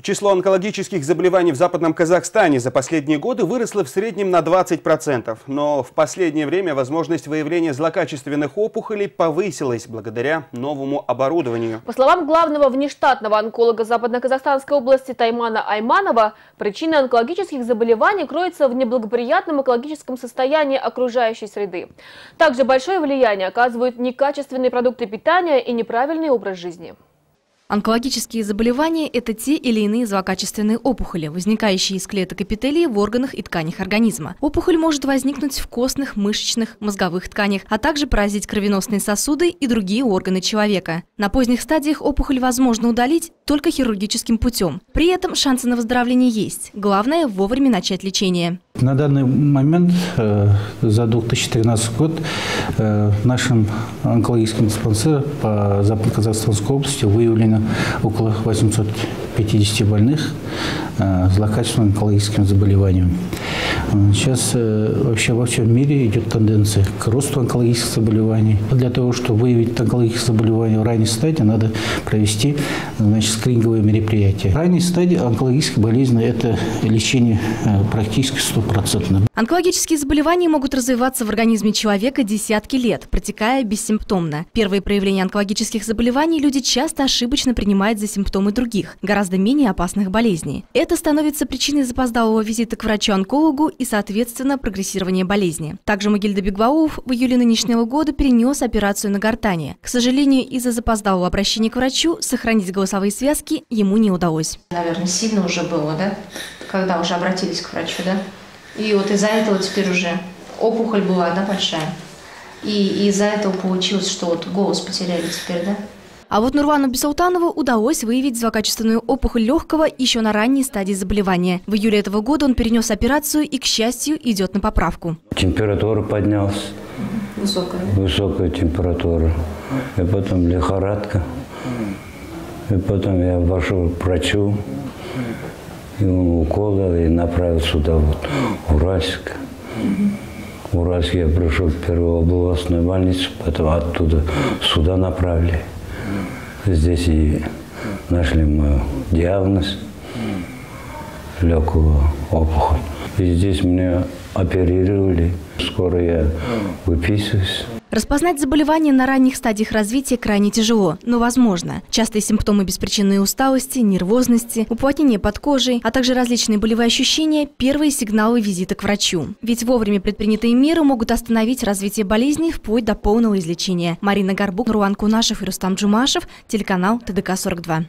Число онкологических заболеваний в Западном Казахстане за последние годы выросло в среднем на 20%. Но в последнее время возможность выявления злокачественных опухолей повысилась благодаря новому оборудованию. По словам главного внештатного онколога Западно-Казахстанской области Таймана Айманова, причина онкологических заболеваний кроется в неблагоприятном экологическом состоянии окружающей среды. Также большое влияние оказывают некачественные продукты питания и неправильный образ жизни. Онкологические заболевания – это те или иные злокачественные опухоли, возникающие из клеток эпителии в органах и тканях организма. Опухоль может возникнуть в костных, мышечных, мозговых тканях, а также поразить кровеносные сосуды и другие органы человека. На поздних стадиях опухоль возможно удалить только хирургическим путем. При этом шансы на выздоровление есть. Главное – вовремя начать лечение. На данный момент э, за 2013 год э, в нашем онкологическом по Западно-Казахстанской области выявлено около 850 больных э, злокачественным онкологическим заболеванием. Сейчас вообще во всем мире идет тенденция к росту онкологических заболеваний. Для того, чтобы выявить онкологические заболевания в ранней стадии, надо провести значит, скрининговые мероприятия. В ранней стадии онкологической болезни – это лечение практически 100 стопроцентно. Онкологические заболевания могут развиваться в организме человека десятки лет, протекая бессимптомно. Первые проявления онкологических заболеваний люди часто ошибочно принимают за симптомы других, гораздо менее опасных болезней. Это становится причиной запоздалого визита к врачу-онкологу и, соответственно, прогрессирования болезни. Также Могильда Бегвауф в июле нынешнего года перенес операцию на гортане. К сожалению, из-за запоздалого обращения к врачу сохранить голосовые связки ему не удалось. Наверное, сильно уже было, да? Когда уже обратились к врачу, да? И вот из-за этого теперь уже опухоль была, одна большая. И из-за этого получилось, что вот голос потеряли теперь, да? А вот Нурвану Бисултанову удалось выявить злокачественную опухоль легкого еще на ранней стадии заболевания. В июле этого года он перенес операцию и, к счастью, идет на поправку. Температура поднялась. Высокая. Высокая температура. И потом лихорадка. И потом я вошел к врачу. Он уколол и направил сюда, вот, в Уральск. В Уральск я пришел в первую областную больницу, потом оттуда сюда направили. Здесь и нашли мой диагноз, легкую опухоль. И здесь меня оперировали. Скоро я выписываюсь. Распознать заболевание на ранних стадиях развития крайне тяжело, но возможно. Частые симптомы беспричинной усталости, нервозности, уплотнение под кожей, а также различные болевые ощущения – первые сигналы визита к врачу. Ведь вовремя предпринятые меры могут остановить развитие болезни вплоть до полного излечения. Марина Горбук, Руан Кунашев и Рустам Джумашев, телеканал ТДК-42.